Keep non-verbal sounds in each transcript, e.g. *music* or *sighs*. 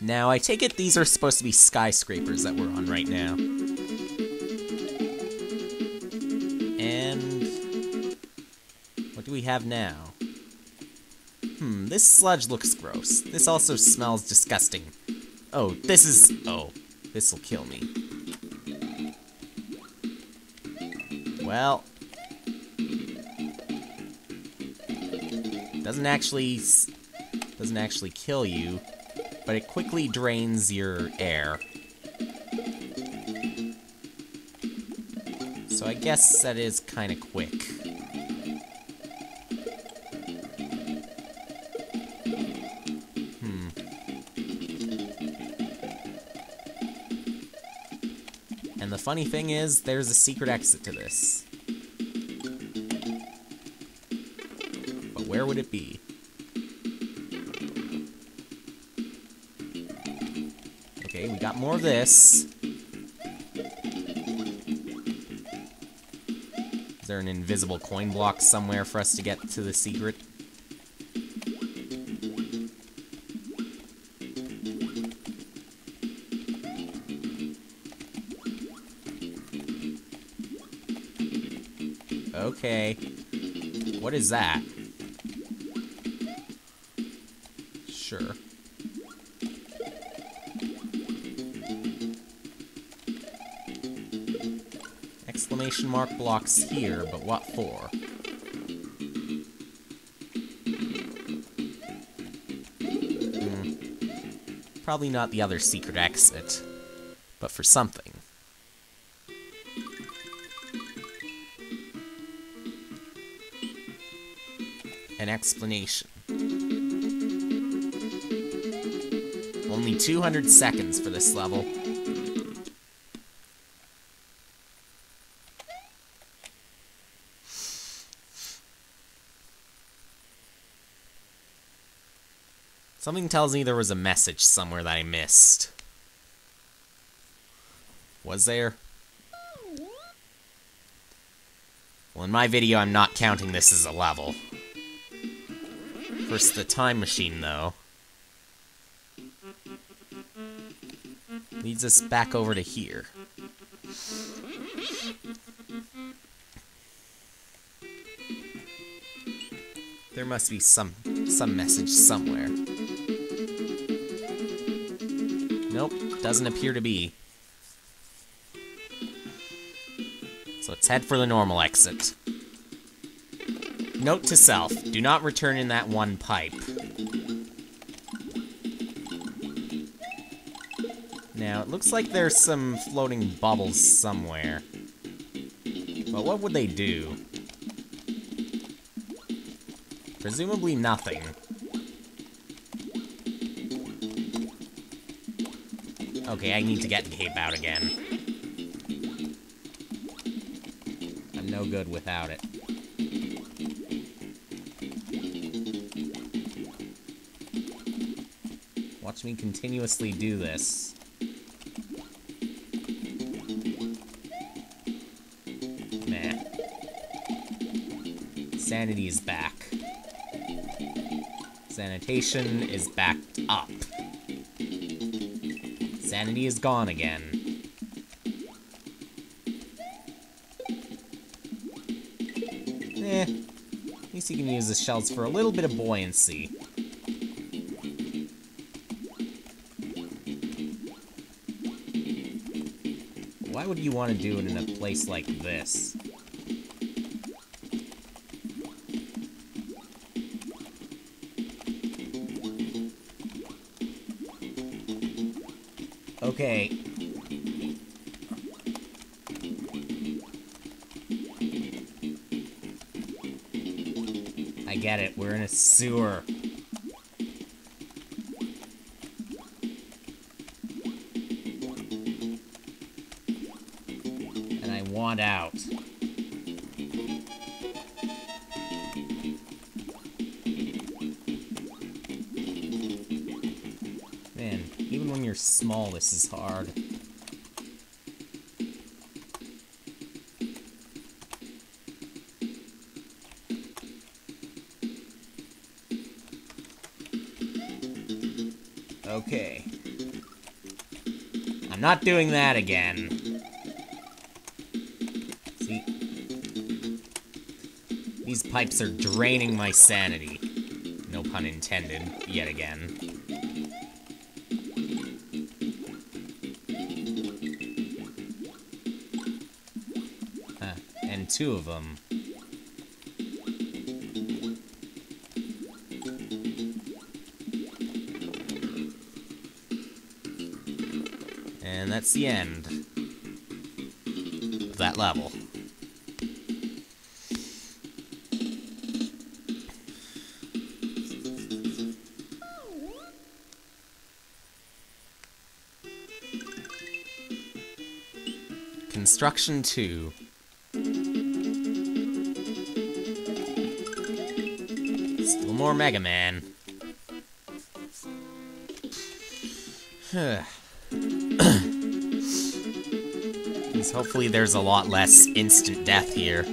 Now, I take it these are supposed to be skyscrapers that we're on right now. And... What do we have now? Hmm, this sludge looks gross. This also smells disgusting. Oh, this is... Oh, this'll kill me. Well... Doesn't actually... Doesn't actually kill you, but it quickly drains your air. So I guess that is kind of quick. Hmm. And the funny thing is, there's a secret exit to this. But where would it be? More of this. Is there an invisible coin block somewhere for us to get to the secret? Okay. What is that? Exclamation mark blocks here, but what for? Hmm. Probably not the other secret exit, but for something. An explanation. Only 200 seconds for this level. Something tells me there was a message somewhere that I missed. Was there? Well, in my video, I'm not counting this as a level. First, the time machine, though. Leads us back over to here. There must be some some message somewhere. Nope, doesn't appear to be. So let's head for the normal exit. Note to self, do not return in that one pipe. Now, it looks like there's some floating bubbles somewhere. But what would they do? Presumably nothing. Okay, I need to get the Cape out again. I'm no good without it. Watch me continuously do this. Nah. Sanity is back. Sanitation is backed up. Sanity is gone again. Eh. At least you can use the shells for a little bit of buoyancy. Why would you want to do it in a place like this? Okay. I get it, we're in a sewer. And I want out. Small, this is hard. Okay. I'm not doing that again. See? These pipes are draining my sanity. No pun intended, yet again. Two of them. And that's the end of that level. Construction 2. More Mega Man. *sighs* Hopefully there's a lot less instant death here.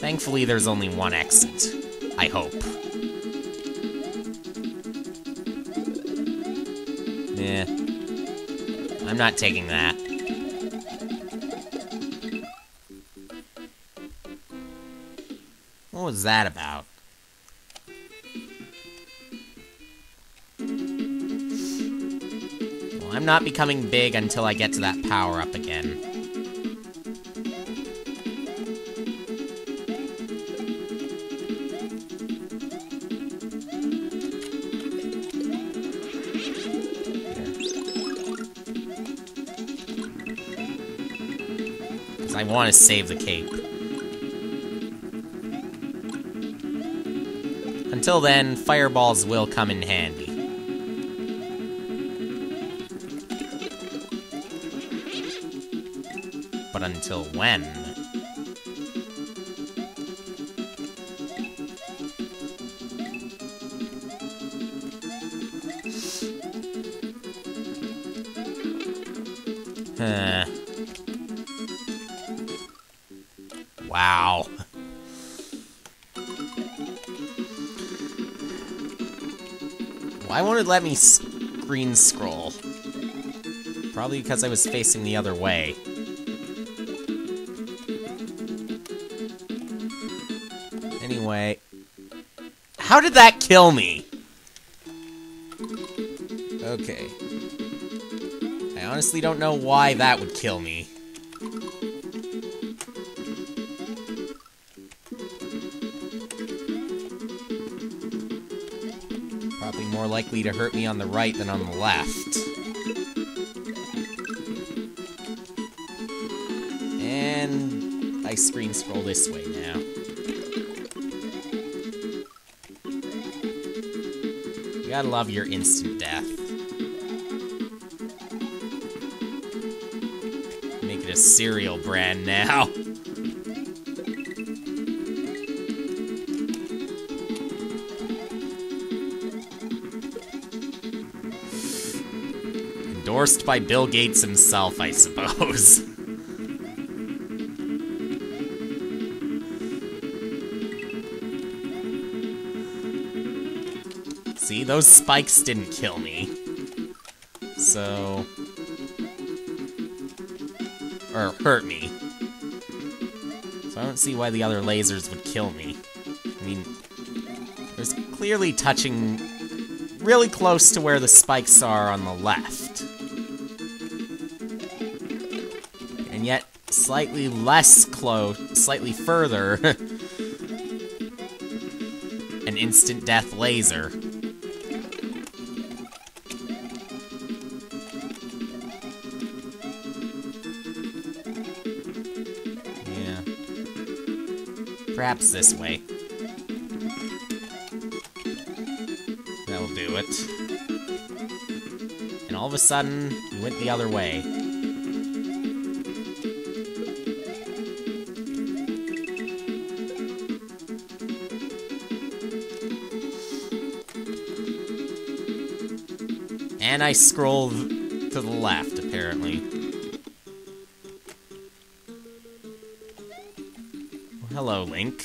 Thankfully there's only one exit. I hope. Yeah. I'm not taking that. What was that about? I'm not becoming big until I get to that power up again. Because I want to save the cape. Until then, fireballs will come in handy. Until when? Wow. Why won't it let me screen scroll? Probably because I was facing the other way. How did that kill me? Okay. I honestly don't know why that would kill me. Probably more likely to hurt me on the right than on the left. And I screen scroll this way now. You gotta love your instant death. Make it a cereal brand now. Endorsed by Bill Gates himself, I suppose. *laughs* those spikes didn't kill me. So... Or hurt me. So I don't see why the other lasers would kill me. I mean, there's clearly touching really close to where the spikes are on the left. And yet, slightly less close, slightly further, *laughs* an instant death laser. Perhaps this way. That'll do it. And all of a sudden, we went the other way. And I scrolled to the left, apparently. Hello, Link.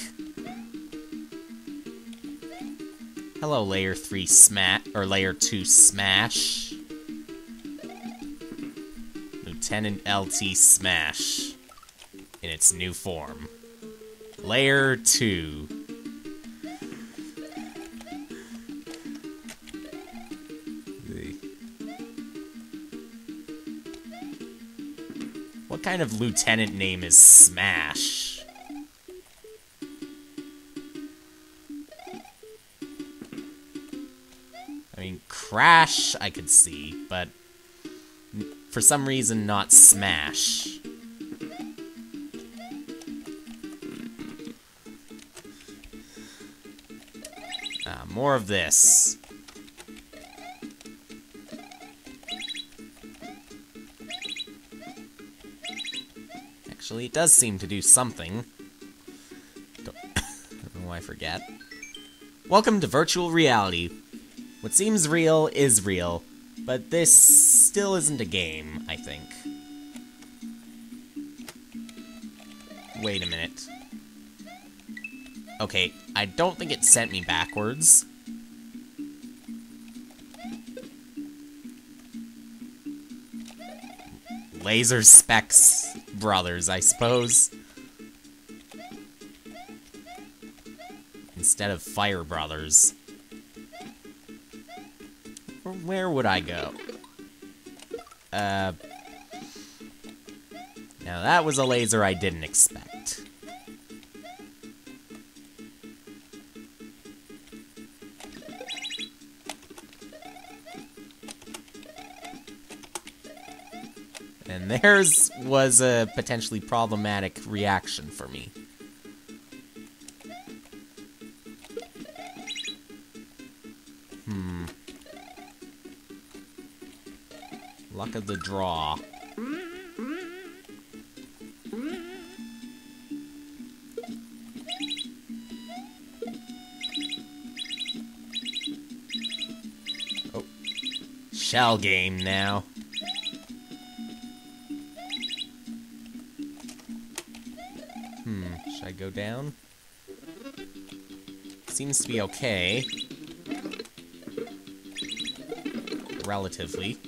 Hello, Layer 3 Smash, or Layer 2 Smash. Lieutenant LT Smash in its new form. Layer 2. What kind of lieutenant name is Smash? I mean, Crash I could see, but for some reason not Smash. Uh, more of this. Actually, it does seem to do something. Don't, *coughs* don't know why I forget. Welcome to virtual reality. What seems real is real, but this still isn't a game, I think. Wait a minute. Okay, I don't think it sent me backwards. Laser Specs Brothers, I suppose. Instead of Fire Brothers. Where would I go? Uh... Now that was a laser I didn't expect. And *laughs* theirs was a potentially problematic reaction for me. Luck of the draw. Oh. Shell game now. Hmm, should I go down? Seems to be okay. Relatively.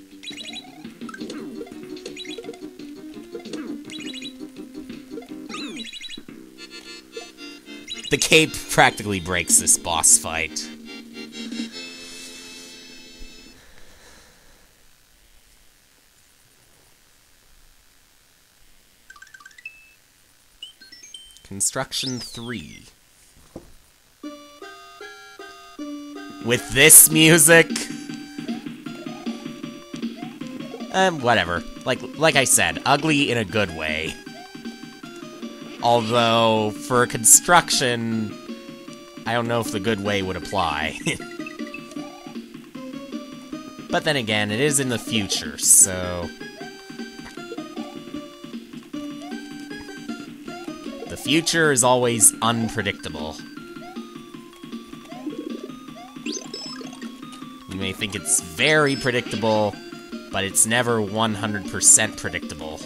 The cape practically breaks this boss fight. Construction 3. With this music? Um, whatever. Like, like I said, ugly in a good way. Although, for construction, I don't know if the good way would apply. *laughs* but then again, it is in the future, so... The future is always unpredictable. You may think it's very predictable, but it's never 100% predictable.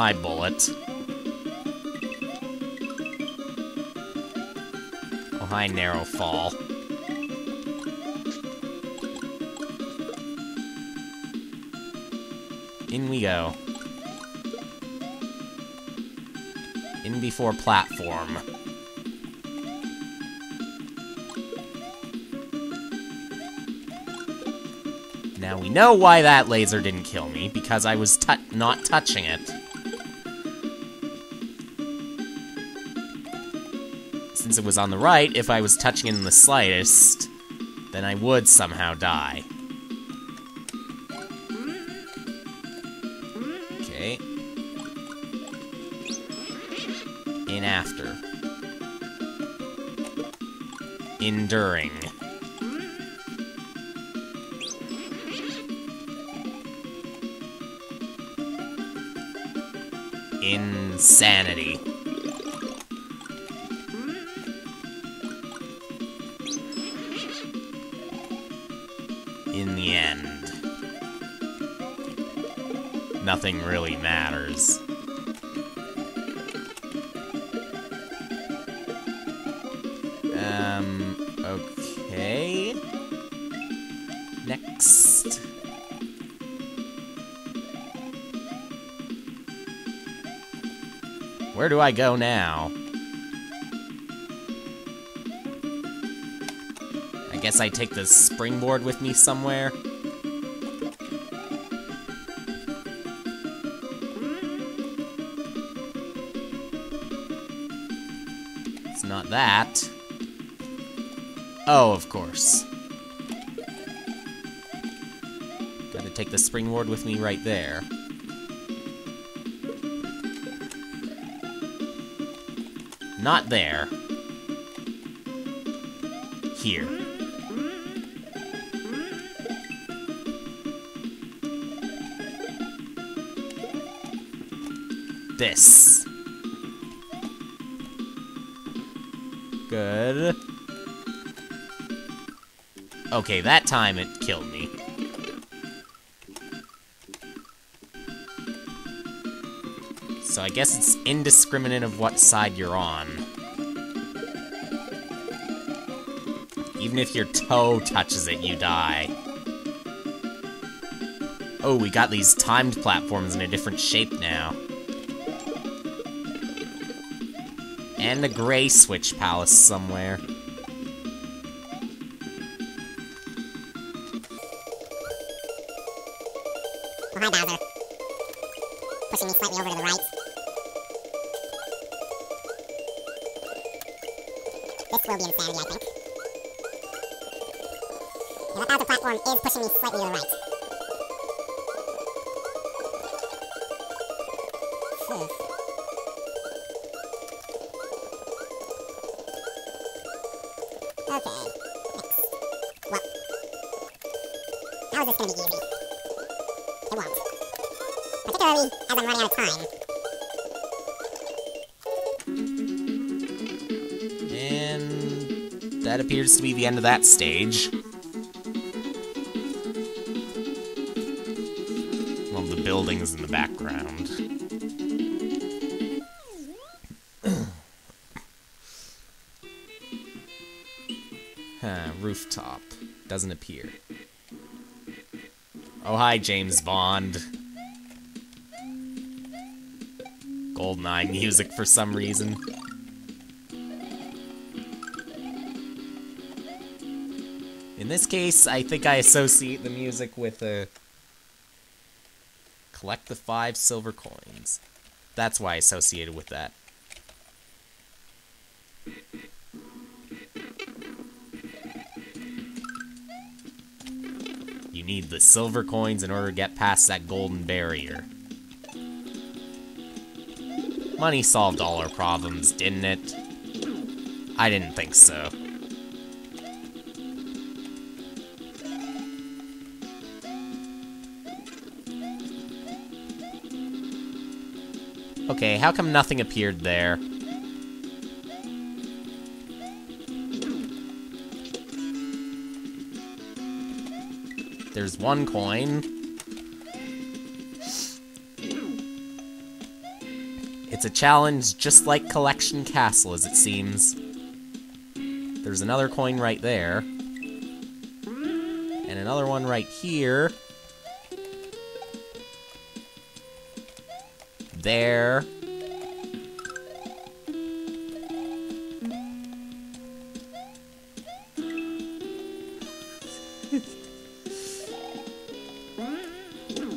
Hi, Bullet. Oh, hi, Narrow Fall. In we go. In before platform. Now we know why that laser didn't kill me, because I was not touching it. Since it was on the right, if I was touching it in the slightest, then I would somehow die. Okay. In after. Enduring. Insanity. In the end, nothing really matters. Um, okay. Next. Where do I go now? I take the springboard with me somewhere. It's not that. Oh, of course. Gotta take the springboard with me right there. Not there. Here. This. Good. Okay, that time it killed me. So I guess it's indiscriminate of what side you're on. Even if your toe touches it, you die. Oh, we got these timed platforms in a different shape now. And the gray switch palace somewhere. Hi, Bowser. Pushing me slightly over to the right. This will be insanity, I think. Yeah, that Bowser platform is pushing me slightly to the right. How is this gonna be easy? It won't. Particularly as I'm running out of time. And that appears to be the end of that stage. Well, the buildings in the background. *clears throat* rooftop. Doesn't appear. Oh, hi, James Bond. Goldeneye music for some reason. In this case, I think I associate the music with a collect the five silver coins. That's why I associated with that. Need the silver coins in order to get past that golden barrier. Money solved all our problems, didn't it? I didn't think so. Okay, how come nothing appeared there? There's one coin. It's a challenge just like Collection Castle, as it seems. There's another coin right there. And another one right here. There.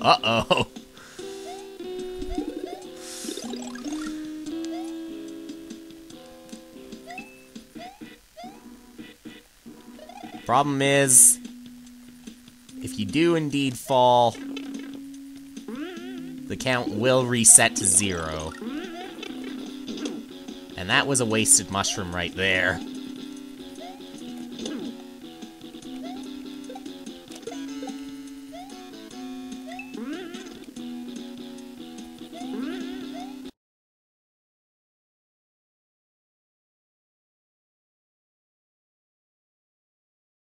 Uh-oh. Problem is, if you do indeed fall, the count will reset to zero. And that was a wasted mushroom right there.